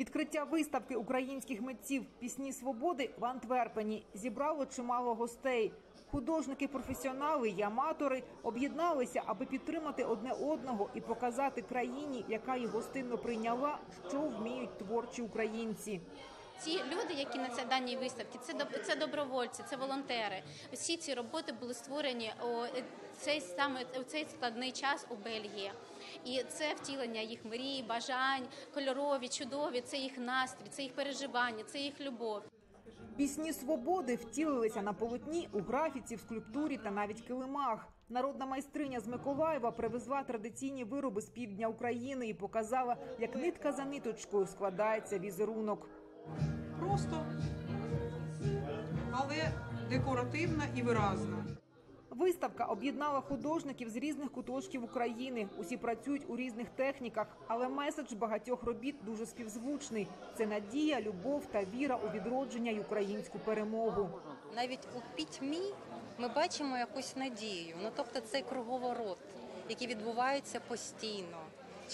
Відкриття виставки українських митців Пісні свободи в Антверпені зібрало чимало гостей. Художники, професіонали і аматори об'єдналися, аби підтримати одне одного і показати країні, яка їх гостинно прийняла, що вміють творчі українці. Ці люди, які на цій даній виставці, це це добровольці, це волонтери. Усі ці роботи були створені у цей саме у цей складний час у Бельгії. І це втілення їх мрій, бажань, кольорові, чудові. Це їх настрій, це їх переживання, це їх любов. Пісні свободи втілилися на полотні у графіці, в скульптурі та навіть килимах. Народна майстриня з Миколаєва привезла традиційні вироби з півдня України і показала, як нитка за ниточкою складається візерунок. Просто, але декоративна і виразна. Виставка об'єднала художників з різних куточків України. Усі працюють у різних техніках, але меседж багатьох робіт дуже співзвучний. Це надія, любов та віра у відродження й українську перемогу. Навіть у пітьмі ми бачимо якусь надію. Ну тобто цей круговорот, який відбувається постійно.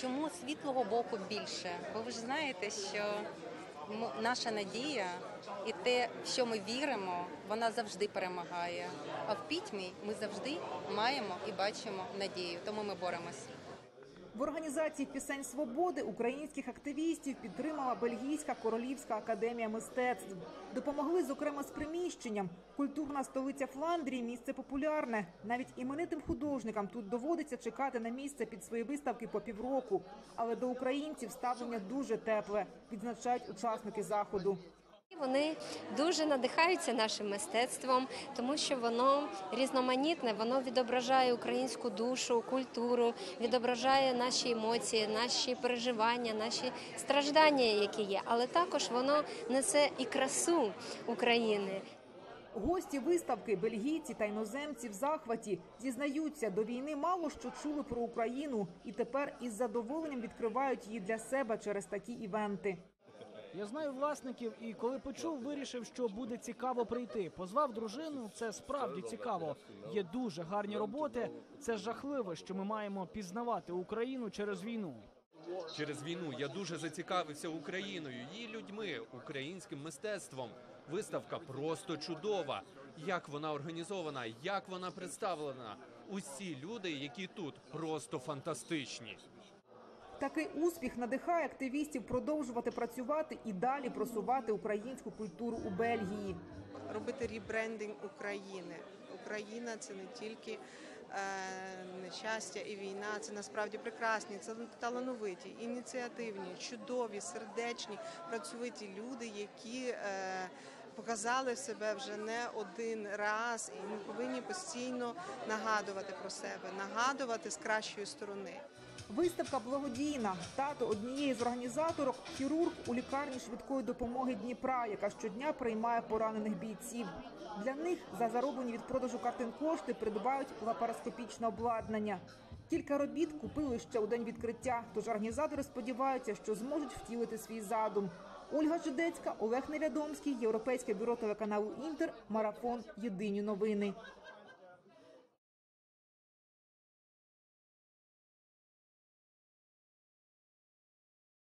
Чому світлого боку більше? Бо ви ж знаєте, що наша надія і те, що ми віримо, вона завжди перемагає. А в пітьмі ми завжди маємо і бачимо надію. Тому ми боремось. В організації пісень свободи українських активістів підтримала Бельгійська королівська академія мистецтв. Допомогли зокрема з приміщенням. Культурна столиця Фландрії місце популярне. Навіть іменитим художникам тут доводиться чекати на місце під свої виставки по півроку. Але до українців ставлення дуже тепле, відзначають учасники заходу. Вони дуже надихаються нашим мистецтвом, тому що воно різноманітне, воно відображає українську душу, культуру, відображає наші емоції, наші переживання, наші страждання, які є. Але також воно несе і красу України. Гості виставки, бельгійці та іноземці в захваті зізнаються, до війни мало що чули про Україну, і тепер із задоволенням відкривають її для себе через такі івенти. Я знаю власників, і коли почув, вирішив, що буде цікаво прийти. Позвав дружину. Це справді цікаво. Є дуже гарні роботи. Це жахливо, що ми маємо пізнавати Україну через війну. Через війну я дуже зацікавився Україною, її людьми, українським мистецтвом. Виставка просто чудова. Як вона організована, як вона представлена. Усі люди, які тут, просто фантастичні. Такий успіх надихає активістів продовжувати працювати і далі просувати українську культуру у Бельгії. робити ребрендинг України. Україна це не тільки е, нещастя і війна, це насправді прекрасні, це талановиті, ініціативні, чудові, сердечні, працьовиті люди, які е, показали себе вже не один раз, і ми повинні постійно нагадувати про себе, нагадувати з кращої сторони. Виставка благодійна. Тато однієї з організаторок хірург у лікарні швидкої допомоги Дніпра, яка щодня приймає поранених бійців. Для них за зароблені від продажу картин кошти придбають лапароскопічне обладнання. Кілька робіт купили ще у день відкриття. Тож організатори сподіваються, що зможуть втілити свій задум. Ольга Жидецька, Олег Невядомський, Європейське бюро телеканалу Інтер, Марафон. Єдині новини.